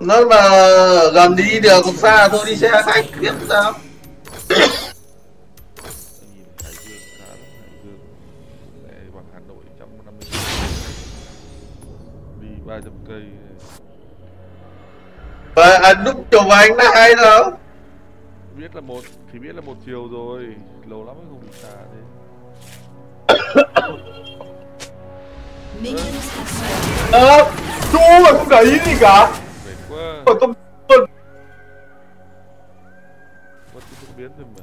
nó mà gần đi được còn xa thôi đi xe khách tiếp sao? Anh nhìn Hải Dương khá lắm Hải Dương Mẹ bằng Hà Nội 150 đi 300 cây và anh đúc chụp anh đã hay đâu biết là một thì biết là một chiều rồi. Lâu lắm mới không bị xa thế. Ờ, chú mà không để ý gì cả tâm luôn mất cái bước biến rồi mà.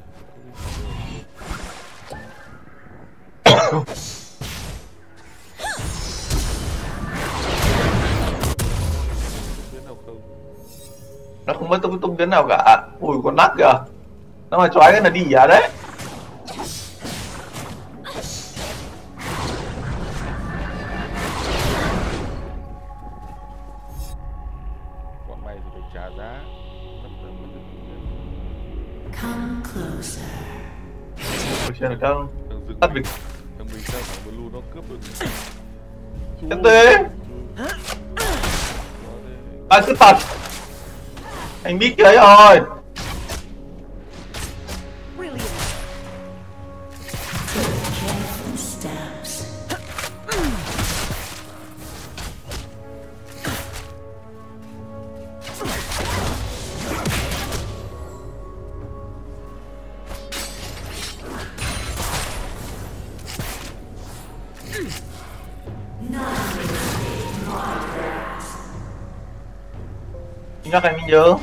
Nó không mất tung tung biến nào cả. Ui con nắc kìa. Nó mà choái cái là đi à đấy được không tắt mình việc thằng mình sao thằng blue nó cướp được. Nó thế. anh cứ tật anh biết cái rồi chính nhắc anh mới nhớ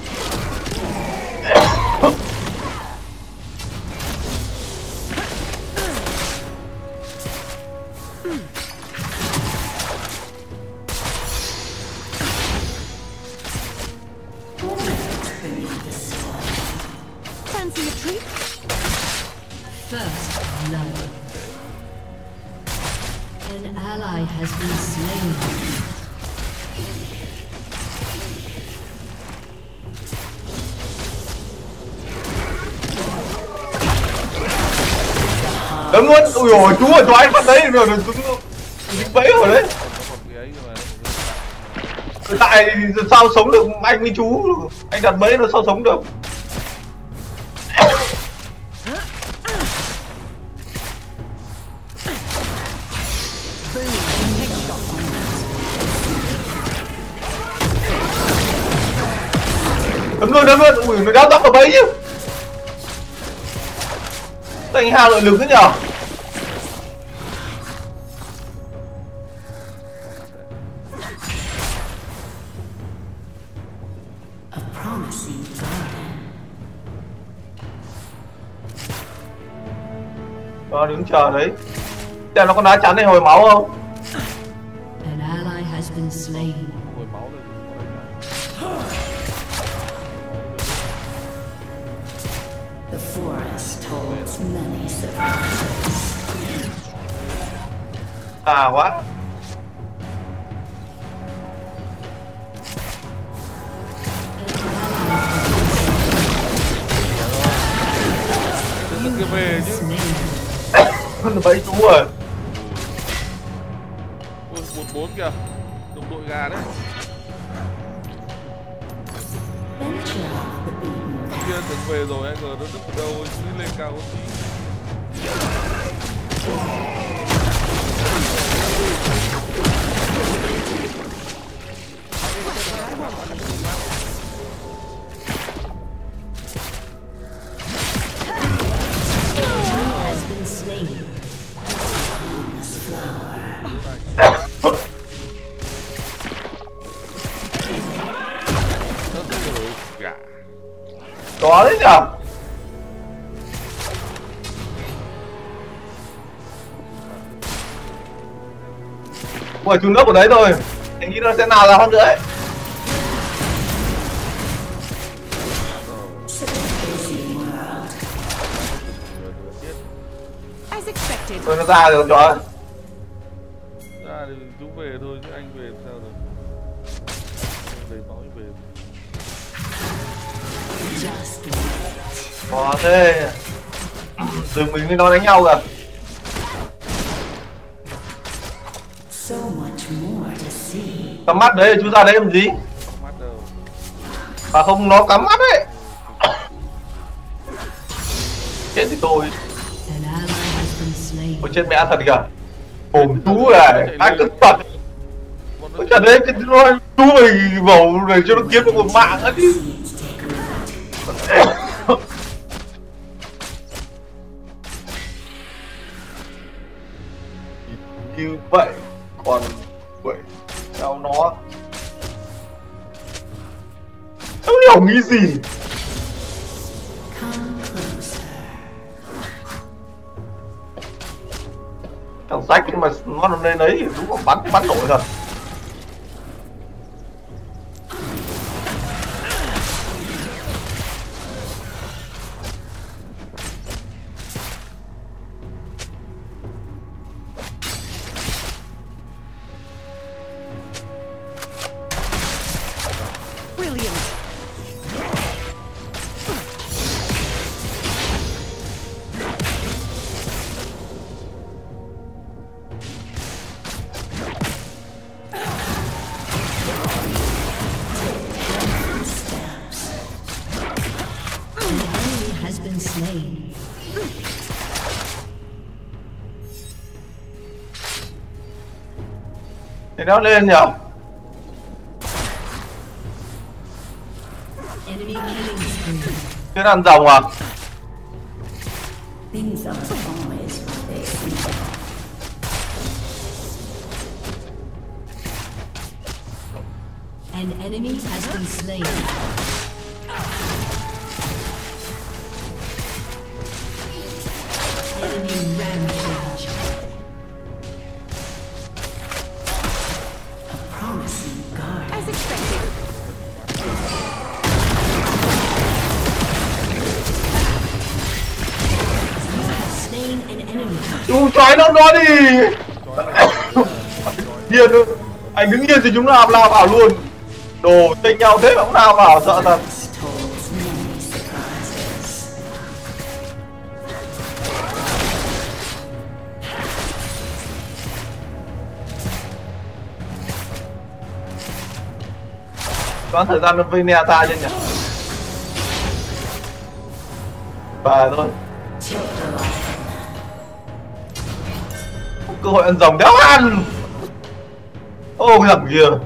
rồi, rồi đứng dính bẫy rồi đấy. Hiện Tại sao sống được anh với chú, anh đặt bẫy nó sao sống được? Đấm luôn, đấm luôn, ui nó đau tóc vào bẫy chứ. Anh Hà nội lực thế nhở? Nó đứng chờ đấy. Xem nó có đá chắn hay hồi máu không? Hồi máu rồi. The forest holds many surprises. À quá. Cái về chứ Slain. Bẫy chú rồi Ôi, một bốn kìa đồng đội gà đấy Venture off the beaten Thằng kia tưởng về rồi anh ngờ nó đứt từ đâu cứ lên cao một tí has been slain. Có đấy nhở Ui chú nước ở đấy rồi Anh nghĩ nó sẽ nào ra hơn nữa ấy. Rồi nó ra rồi cho ra thì chúng về thôi chứ anh về sao rồi đầy máu về. Just Có thế. Đừng mình với nó đánh nhau kìa. Cắm mắt đấy chú ra đấy làm gì? Không mắt đâu. Mà không nó cắm mắt ấy chết thì tôi. Ôi chết mẹ thật kìa Chú này Ai cứ nó Ôi trời đấy cái nó chú mày vào này cho nó kiếm được một mạng á. Đi Như vậy Còn vậy Sao nó. Không hiểu nghĩ gì Thằng sách nhưng mà nó lên đấy thì đúng là bắn bắn nổi thật. Thì nó lên spree. Cái đàn rồng à yên ư Anh đứng yên thì chúng nào lao vào luôn. Đồ chênh nhau thế mà cũng lao vào, sợ thật. Tolls thời gian nó vây nè ta chứ nhỉ? Và thôi. Cơ hội ăn rồng đéo ăn. Ô cái thằng kia An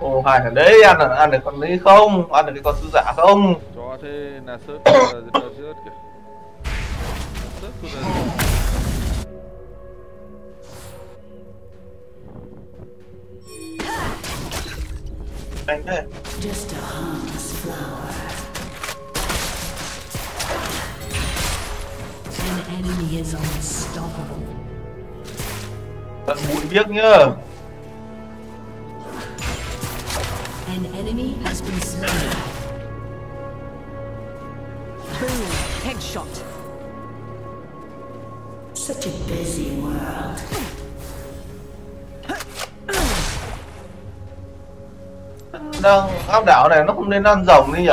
Ồ, hai thằng đấy ăn được ăn được con đấy không? Ăn được cái con sứ giả không? Cho thế là sớt là sớt kìa. Thế Just a harmless flower. An enemy is unstoppable. Bụi biếc An enemy has been slain. Boom. Headshot. Such a busy world. Đang áp đảo này, nó không nên ăn rồng đi nhỉ?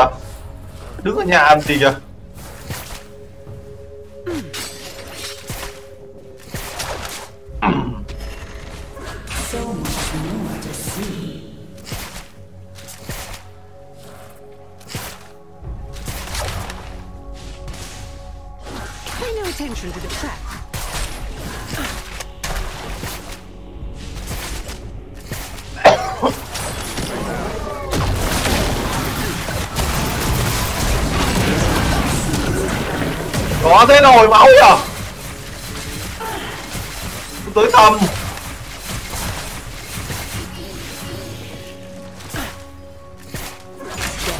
Đứng ở nhà ăn gì kìa Có thế nổi máu nhỉ Tới thầm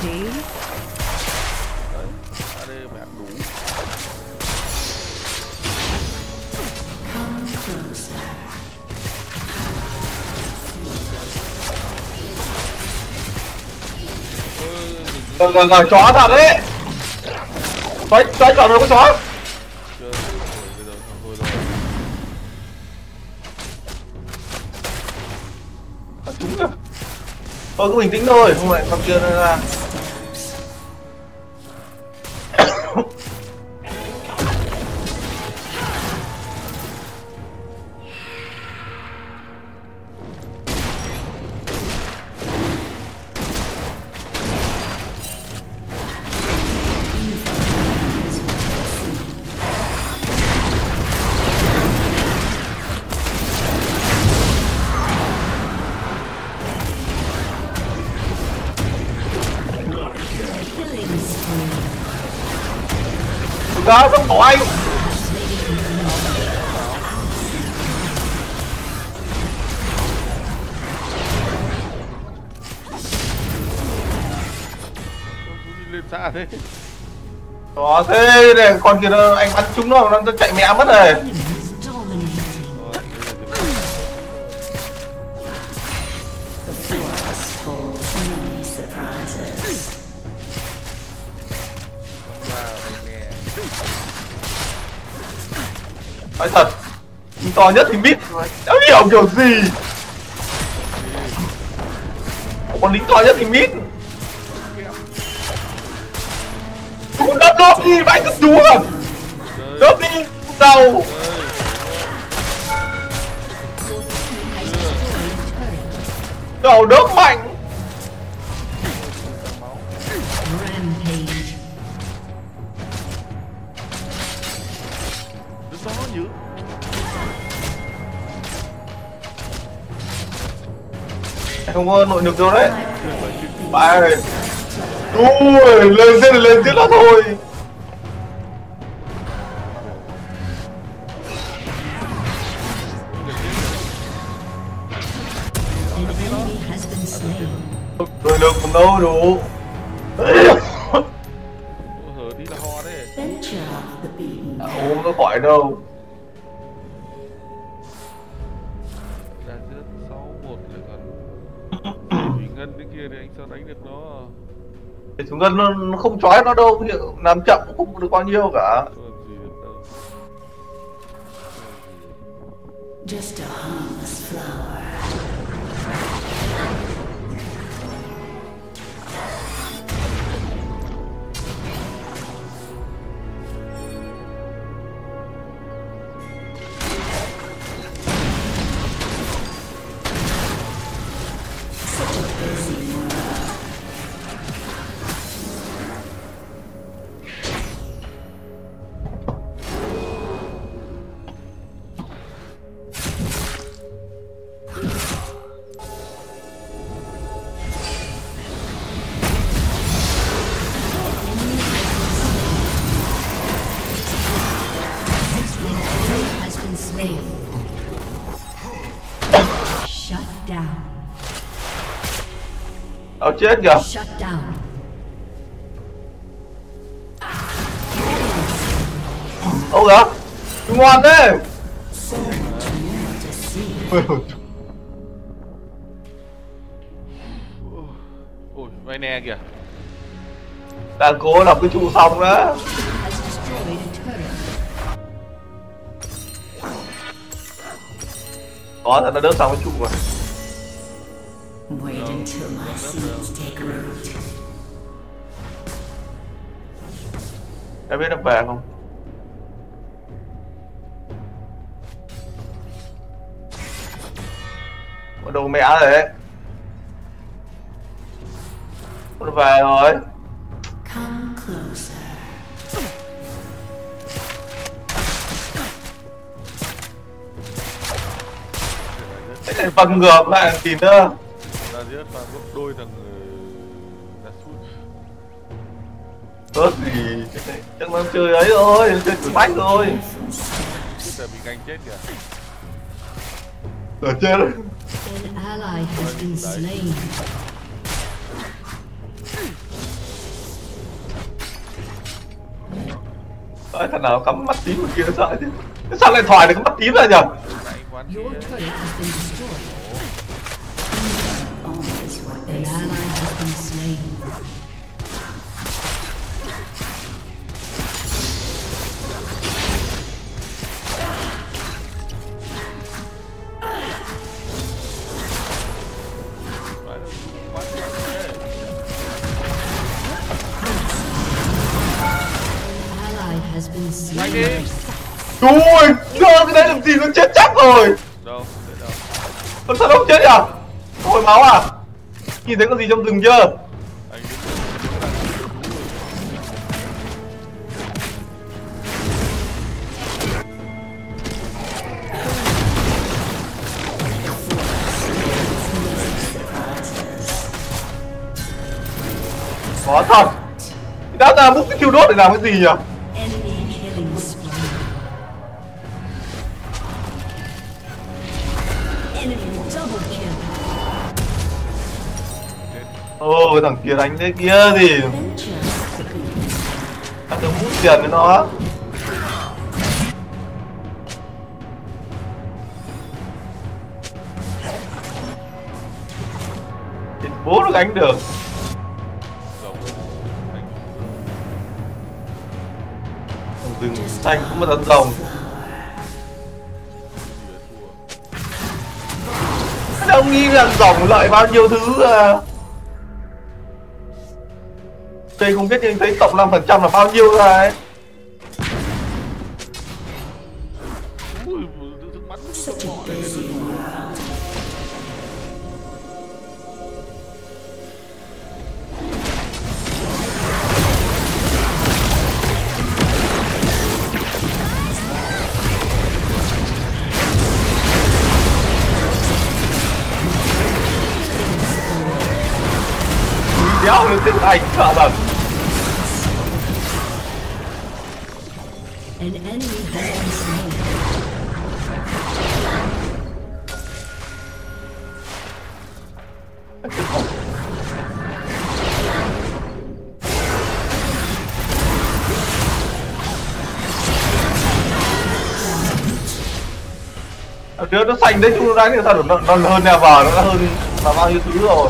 Rồi ờ, rồi ờ, mẹ ờ, đủ chó thật đấy. Đấy, đấy cậu nó có chó Chúng rồi, Thôi cứ bình tĩnh thôi, không phải không chưa ra. Lên xa thế. Đó thế này con kia nó anh bắn chúng nó nó chạy mẹ mất rồi. Nói thật lính to nhất thì mít. Đã hiểu kiểu gì? Con lính to nhất thì mít. Đớp đớp đi vãi cứ chú đớp đi đầu đầu đớp mạnh. Đó dữ không có nội lực đâu đấy. Bye ui lên trên là lên trước đó thôi An enemy nó, nó không trói nó đâu Hiệu- làm chậm cũng không được bao nhiêu cả Just a harmless flower. Chết kìa. Shut down. Đâu kìa. Ngoan thế. Ôi, vai nè kìa. Đang cố làm cái trụ xong đó. Có thật nó đớp xong cái trụ rồi until my seeds take root. Em biết nó về không Có đồ mẹ rồi đấy Nó về rồi Come closer. Vâng ngược lại gì nữa giết toàn gấp đôi thằng là sút. Tốt gì Chắc nó chơi ấy rồi, nó chơi bách rồi chết là bị ganh chết kìa. Been slain. Đấy, thằng nào cắm mắt tím ở kia sợ chứ Thế Sao lại thỏi được cái mắt tím ra nhỉ máu à? Nhìn thấy có gì trong rừng chưa? Có thật Đã ra mức cái thiêu đốt để làm cái gì nhỉ? Kia đánh thế kia gì Venture. Ăn được hút tiền với nó. Thì bố nó gánh được. Rồng rừng xanh cũng một tấn rồng. Sao nghĩ rằng rồng lợi bao nhiêu thứ à? Tôi không biết nhưng thấy tổng 5% là bao nhiêu rồi Ờ, Đứa nó xanh đấy chúng nó đánh thì sao nó, nó hơn nhà vào nó đã hơn là bao nhiêu thứ rồi.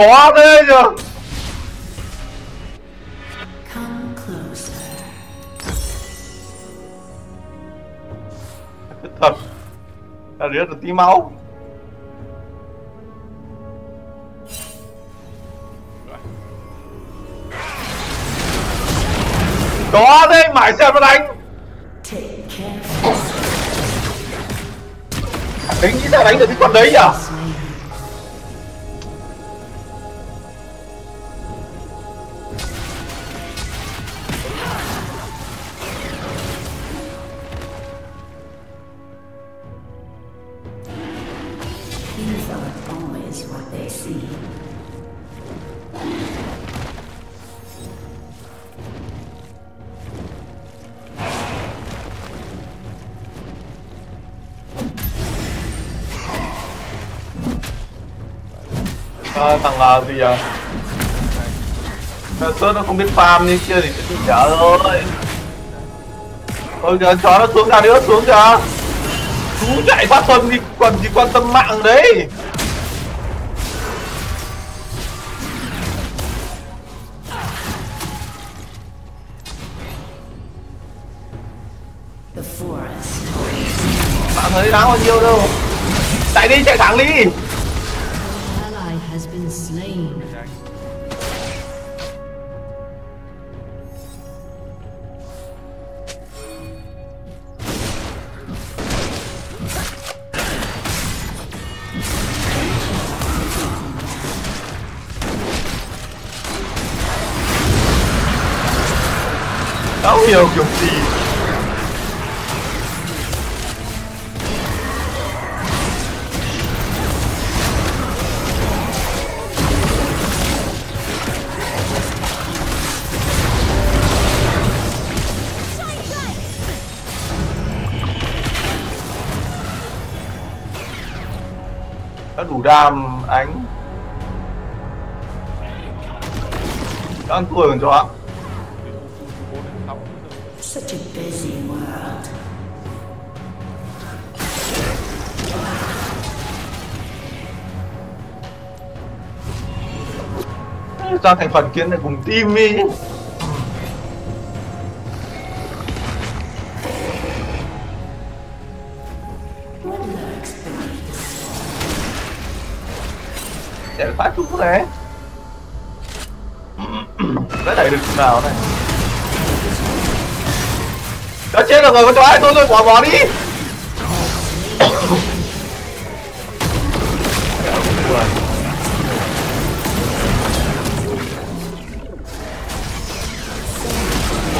Có thế nhờ Thật. Là đứa được tí máu. Có thế, mãi xem nó đánh. Đánh nghĩ ra đánh được cái con đấy nhỉ à, Thằng là gì à Thằng Sơn nó không biết farm như kia thì chết chả rồi Thôi giờ chó nó xuống ra đi, nó xuống kìa. Chú chạy qua tuần thì còn gì quan tâm mạng đấy. Bạn thấy đáng bao nhiêu đâu. Chạy đi chạy thẳng đi. Khu ánh bốn đến sáu cho rồi. Such a busy world. ra thành phần kiến này cùng team đi chạy phát chúng này đã đẩy được chừng nào này. Đã chết rồi con chó ai tôi tôi bỏ bỏ đi.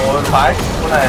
Ôi, phải con này.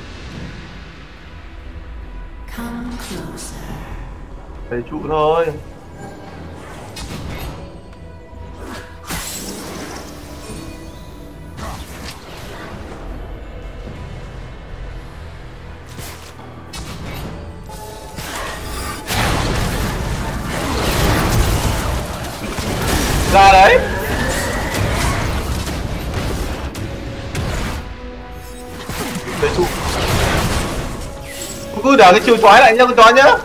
cứ cái chiêu chói lại nhá, con chó nhá.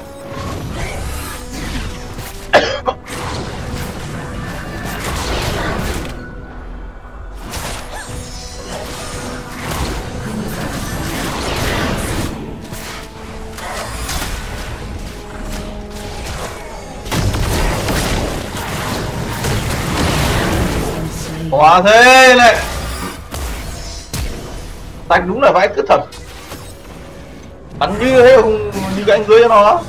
Been thế này Tạch đúng là vãi cứ thật. Bắn như thế không như cái anh dưới cho nó.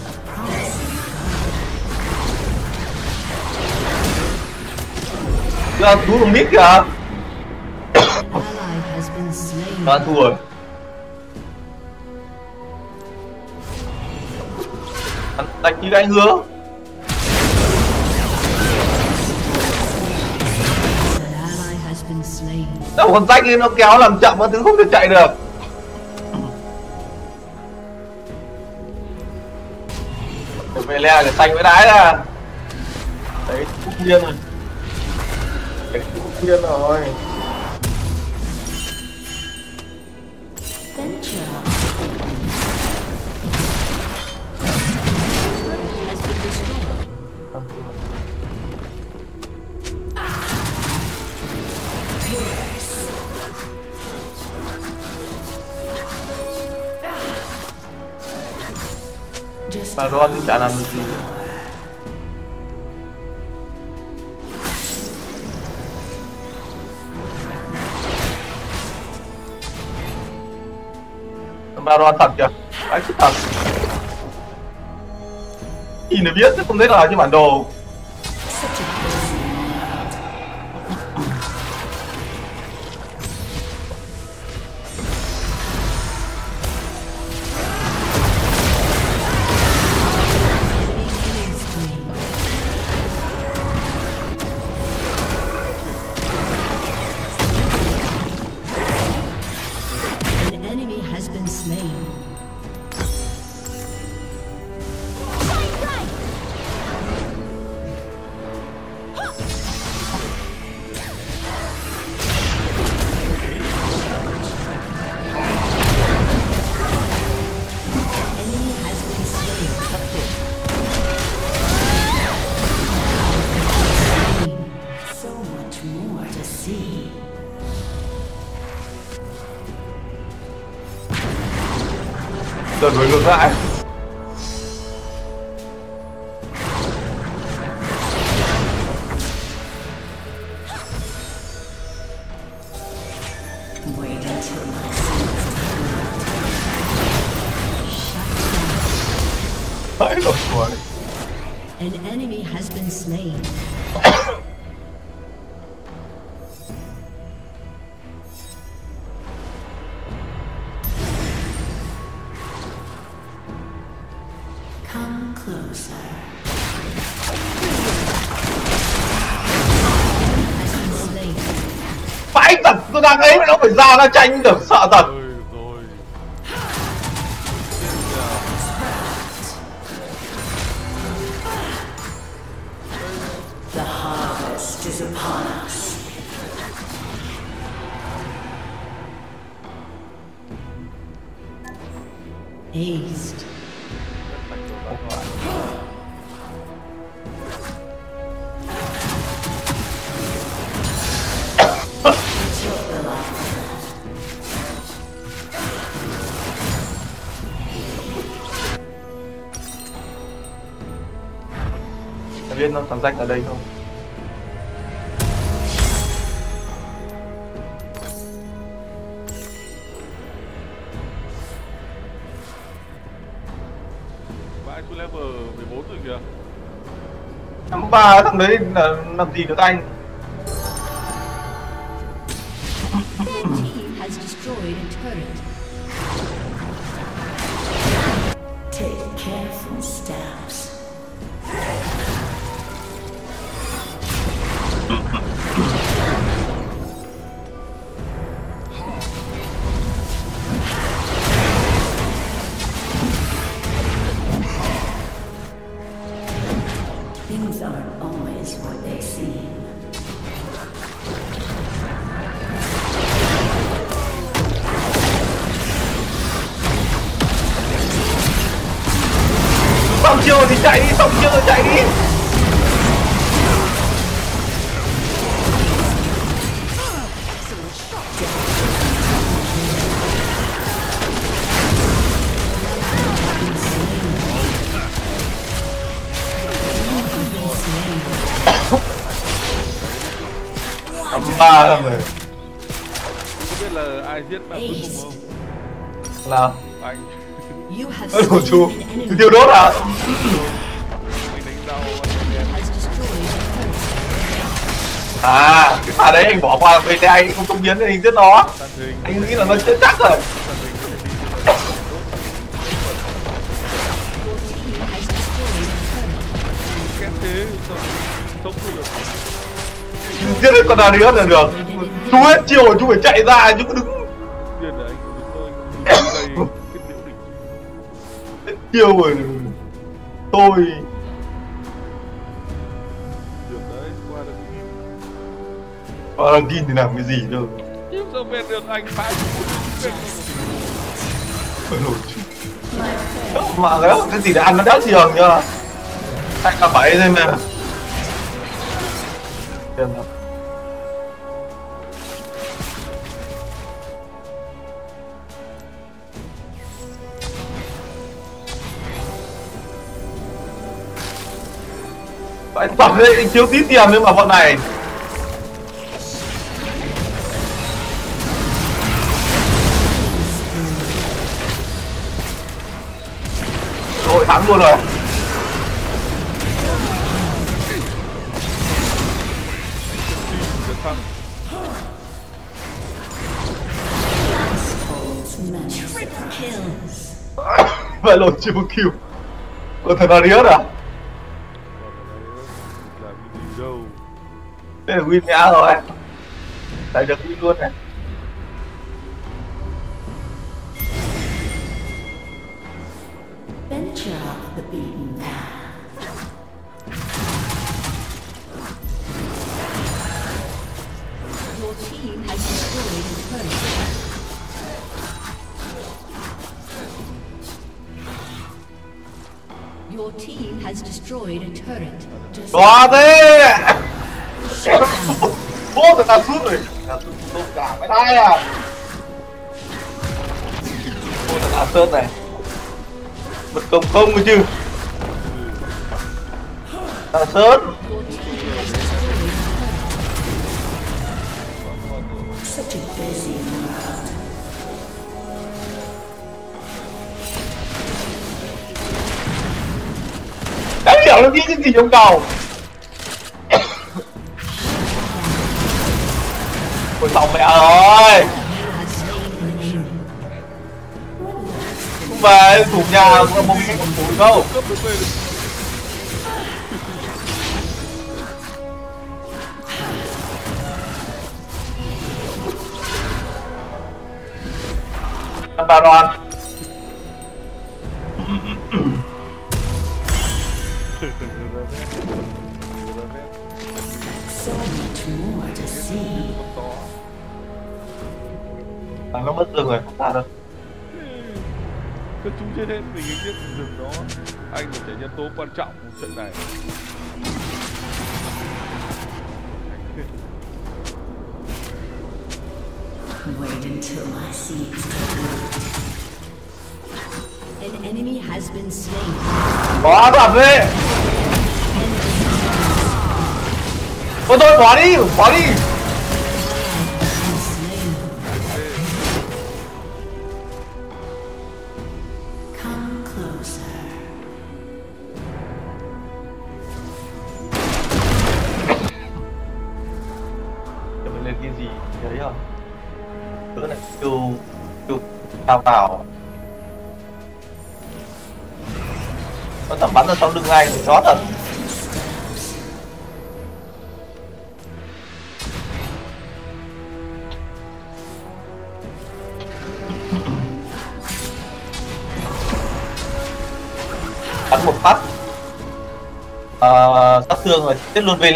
Ra thú bằng mít kìa. Slain. Ra thua rồi. Tạch như cái anh hứa. Đâu con rách lên nó kéo làm chậm nó thứ không thể chạy được nè cái xanh với đái ra. Đấy, cúc điên rồi Đấy, cúc điên rồi. Just Baron thì chả làm được gì Baron thật kìa Đấy chứ thật Nhìn là biết chứ không thấy là trên bản đồ such a Rồi đổi ngược lại nó tranh được sợ thật. Thằng danh ở đây không? Vãi tôi level 14 rồi kìa. Năm ba thằng đấy là làm gì được anh? Your team has destroyed a turret. Bỏ thì anh không công biến thì anh giết nó anh nghĩ là nó chết chắc rồi. Giết hết con nào đi hết là được. Chú hết chiều rồi, chú phải chạy ra, chú cứ đứng. Chiều rồi. Tôi Và đăng tin thì làm cái gì đâu nhưng sao bên được anh phá bên Ôi dồi, chú. mà cái đó cái gì để ăn nó đắt giường nhá anh cả bảy thôi mà Tiền nào. anh tập đấy anh thiếu tí tiền nhưng mà bọn này thắng luôn rồi. Vậy lột chưa kill Còn thằng nào à? Đây là win nhá rồi Đấy được win luôn này team has destroyed a turret. Có thế Bố người ta sút rồi. Cả tay à. Bố người ta sớt này. Bật công không chứ. Ta sớt Chẳng nó giết cái gì trong cầu Ôi xong mẹ ơi! Về thủ nhà cũng là một cái còn túi đâu. Baron tương rồi, ra Cứ chúng chết hết mình ấy giết rừng đó. Anh là thể nhân tố quan trọng của trận này. Wait until my seeds. An enemy has been slain. Bỏ thật đi. Thôi thôi, bỏ đi, bỏ đi lao vào. Nó tầm bắn ra sau lưng ngay thì chó thật. Bắn một phát. Ờ, sát thương rồi, chết luôn về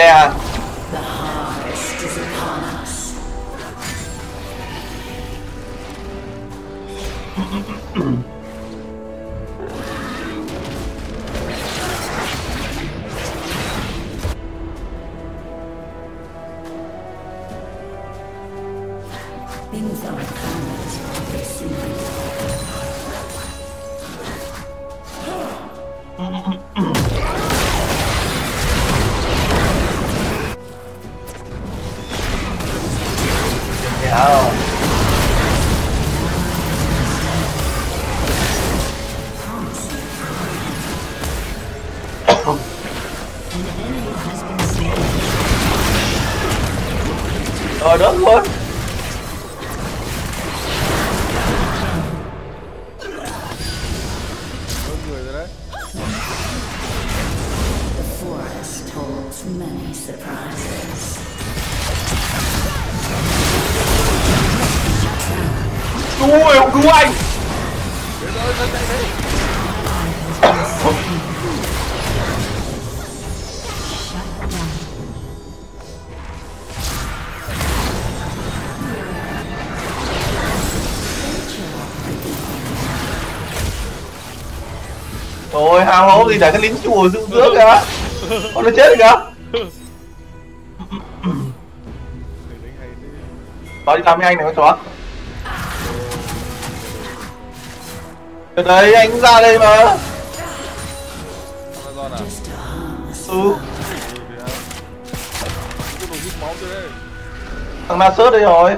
Yeah. An enemy has Rồi hao gì để cái lính chùa dựng giữa kìa? Con nó chết rồi kìa. Tao đi làm với anh này con chó. Từ đấy anh cũng ra đây mà. Ừ. Ừ thì à Thằng Nasus đây rồi.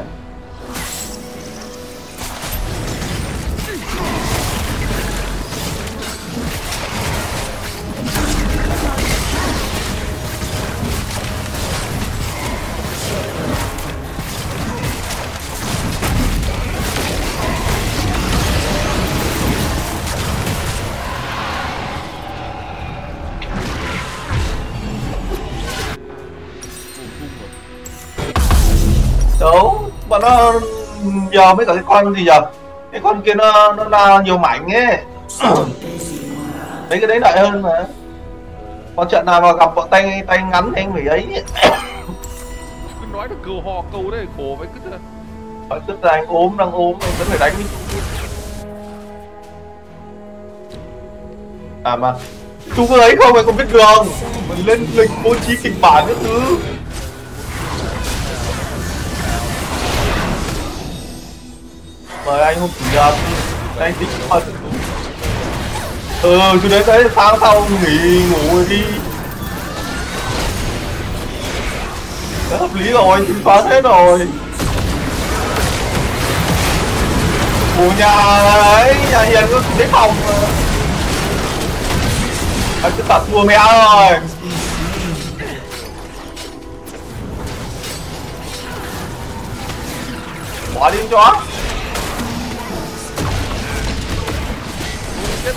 Nó giờ mấy cả cái con gì giờ Cái con kia nó nó là nhiều mảnh ấy. Mấy cái đấy lợi hơn mà. Còn trận nào mà gặp bọn tay tay ngắn thì anh phải ấy. Cứ nói được câu hò câu đấy khổ vậy cứ Phải tức là anh ốm đang ốm anh vẫn phải đánh À mà Chú ấy không? Anh không biết đường. Mình lên lịch bố trí kịch bản các thứ Mời anh không chủ nhật Anh tính thật Ừ chú đến đấy sáng sau nghỉ ngủ rồi đi. Đã hợp lý rồi, tính toán hết rồi. Ủa nhà ấy, nhà Hiền có cái phòng mà Anh cứ tạt thua mẹ rồi Bỏ đi cho. Chó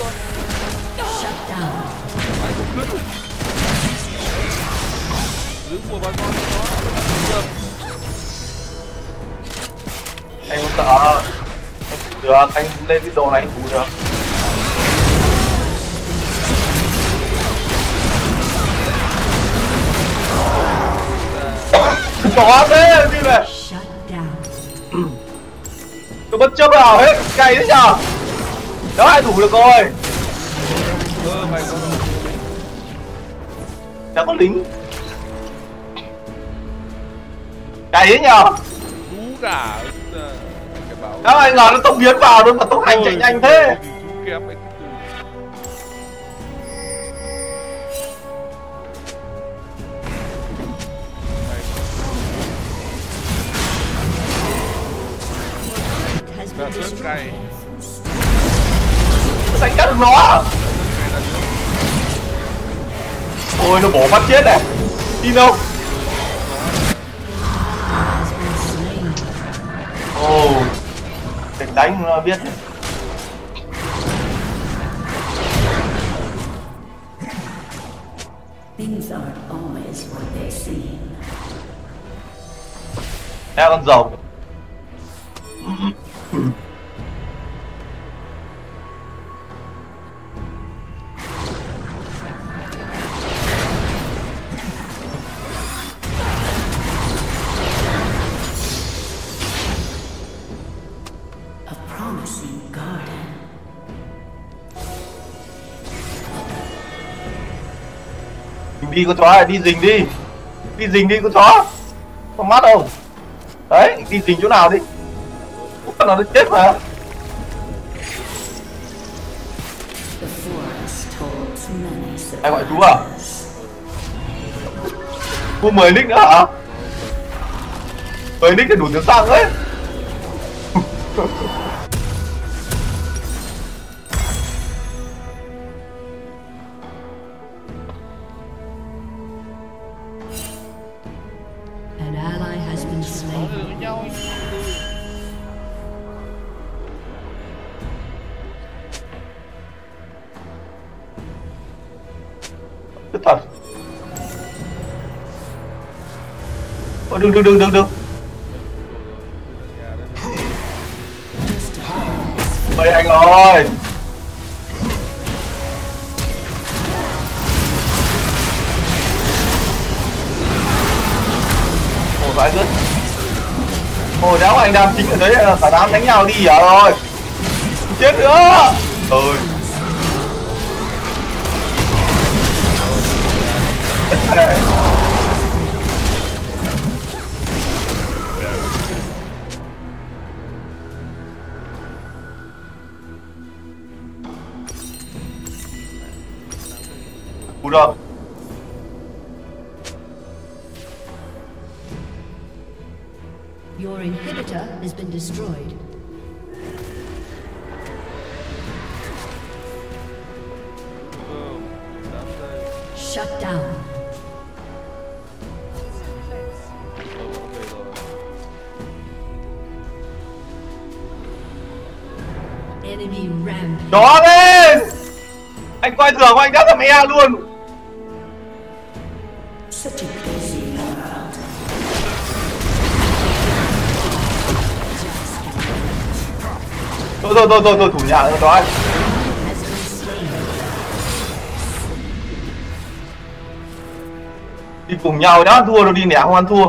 Shut down. Giữ của bà con cho nó Anh không sợ Anh được anh lên cái đồ này anh thủ được. Chó thế đi về. Tôi bất chấp vào hết cày thế nhở đó ai thủ được rồi? Đã có lính. Cày thế cả ờ, bảo đó anh ngờ nó tông biến vào luôn mà tông hành chạy nhanh thế. kém được nó. Ôi nó bổ phát chết này. Đi đâu? Ồ địch đánh nó biết Things aren't always what they seem. Em con rồng đi con chó này, đi rình đi. Đi rình đi con chó. Không mắt đâu. Đấy, đi rình chỗ nào đi. Nào nó chết mà. Ai gọi chú à? Mua 10 nick nữa hả? 10 nick là đủ tiếng xăng đấy Ôi đừng đừng đừng đừng Mày anh ơi. Ôi, vãi rứt Ôi, đéo anh đang chính ở đấy là cả đám đánh nhau đi à rồi Chết nữa. Ơi Cú Your inhibitor has been destroyed. Boom. Đám đây. Shut down. Ờ, nó về rồi. Enemy rampage. Đó lên Anh quay tường của anh đã làm e luôn tôi tôi tôi thôi, thủ nhà rồi đó anh Đi cùng nhau nhá thua rồi đi nẻ không ăn thua.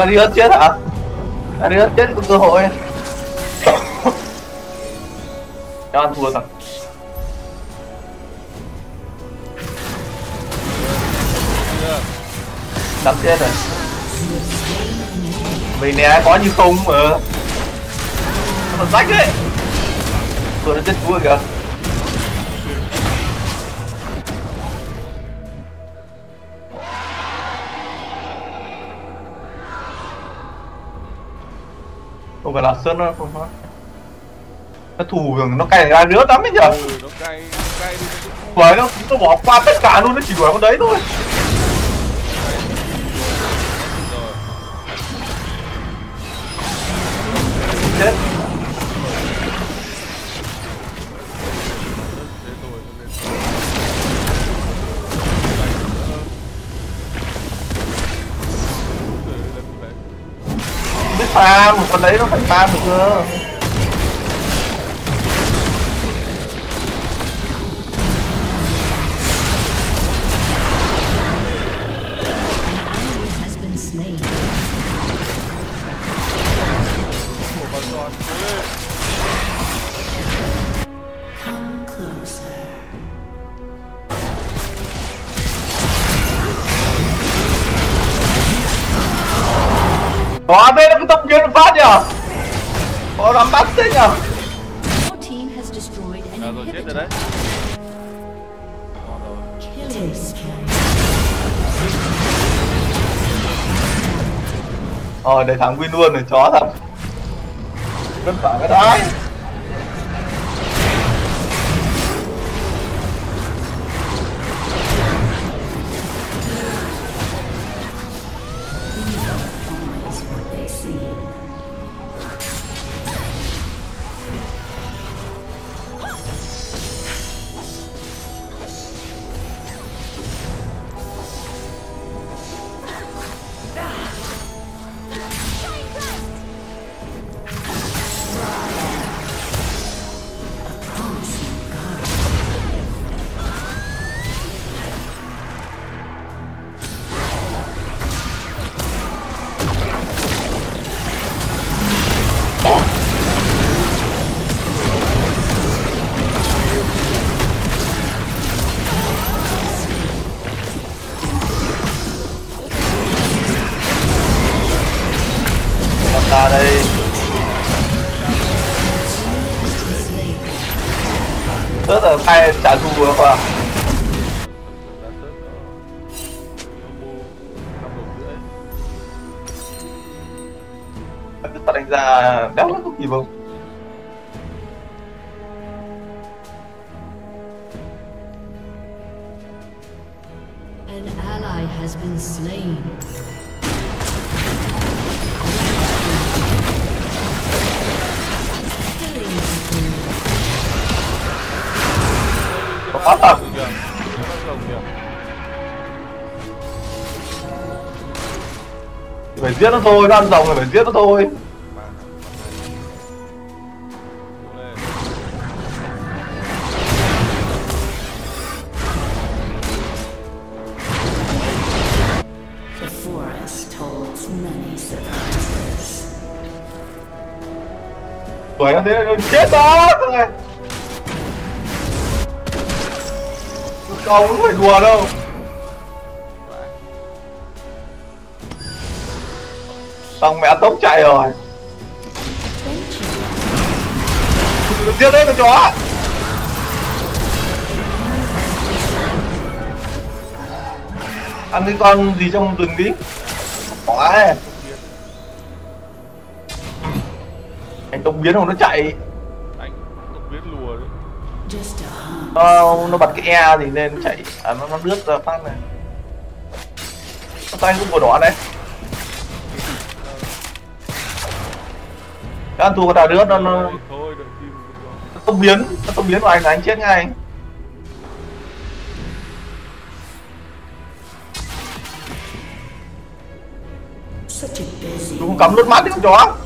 Ariot chết hả? Ariot chết có cơ hội. Cho ăn thua thật. Chưa. Sắp chết rồi. Mình nè có như không mà. Nó còn rách đấy. Tôi đã chết vui kìa. Không phải là Sơn nó không Nó thủ thường nó cày ra nước lắm ấy nhở Ừ, nó nó Bởi nó, nó bỏ qua tất cả luôn, nó chỉ đuổi con đấy thôi. Chết farm, con đấy nó phải farm được cơ rồi chết rồi đấy. Killing spree. Ờ, để thằng win luôn rồi, chó thật. Vất vả cái đấy Có phát Phải giết nó thôi, nó ăn rồng rồi phải giết nó Không, không phải đùa đâu. Tăng mẹ tốc chạy rồi. Đừng giết đấy con chó? Ăn cái con gì trong rừng đi. Bỏ ấy Anh tông biến không nó chạy. Ờ, nó nó bật cái e thì nên nó chạy. À, nó nó lướt ra phát này. Nó tay cũng vừa đỏ đấy. Cái ăn thua có đào đứa nó nó nó tông biến nó tông biến vào anh là anh chết ngay. Đúng cắm lướt mắt đi con chó.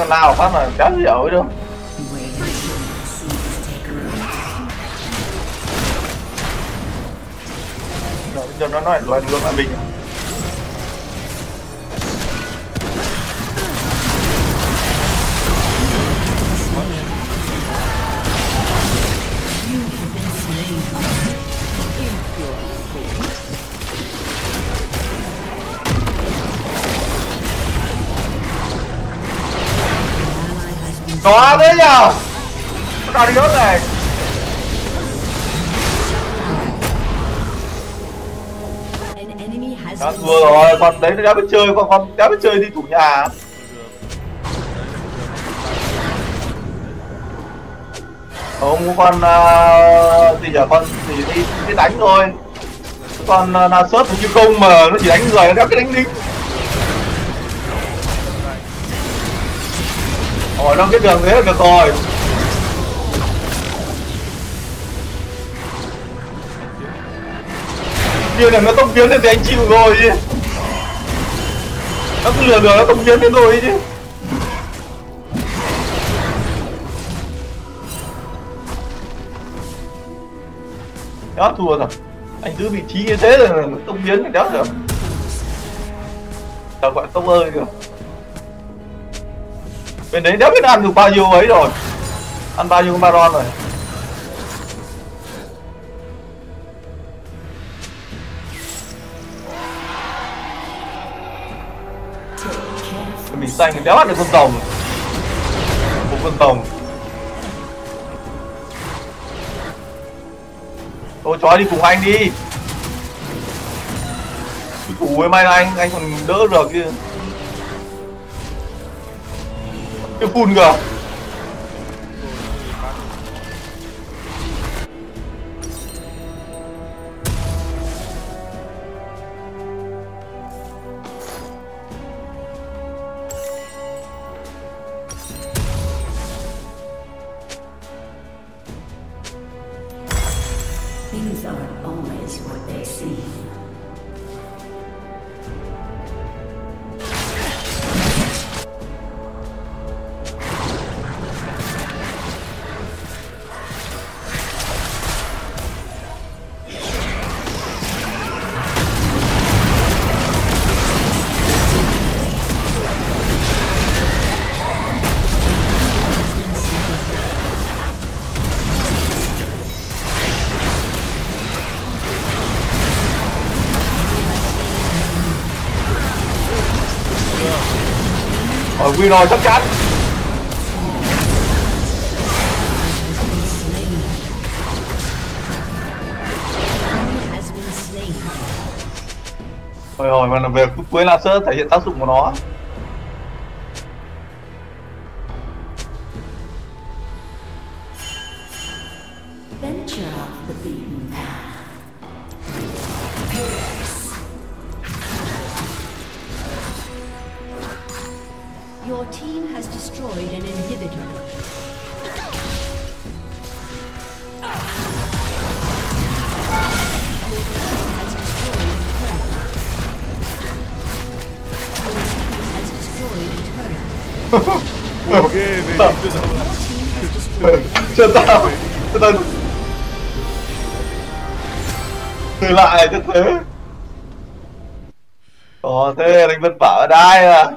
Tay lao phát mà chết rồi ấy cho nó nói luôn luôn là mình nhở nó đi đốt này. An enemy has đó vừa rồi con đấy nó đã biết chơi con con đã biết chơi đi chủ nhà. Không con uh, gì nhở con thì đi đi đánh thôi. Con uh, na sớt như không mà nó chỉ đánh người nó cái đánh lính Ôi nó cái đường thế là được rồi. Như này nó tông biến lên thì anh chịu rồi chứ. Nó cứ lừa được nó tông biến lên rồi chứ. Đó, thua rồi. Anh giữ vị trí như thế rồi nó tông biến thì đó rồi chào bạn tông ơi rồi bên đấy đã biết ăn được bao nhiêu ấy rồi, ăn bao nhiêu baron rồi. Mình xanh thì đéo ăn được con rồng. Một con rồng. Thôi chó đi cùng anh đi. Thủ với mai anh anh còn đỡ được chứ. Cái phun kìa quy rồi chắc chắn. Has hồi rồi mà về cuối là sơ thể hiện tác dụng của nó. Tao cho tao từ lại cho thế. Có thế đánh vất vả ở đây à?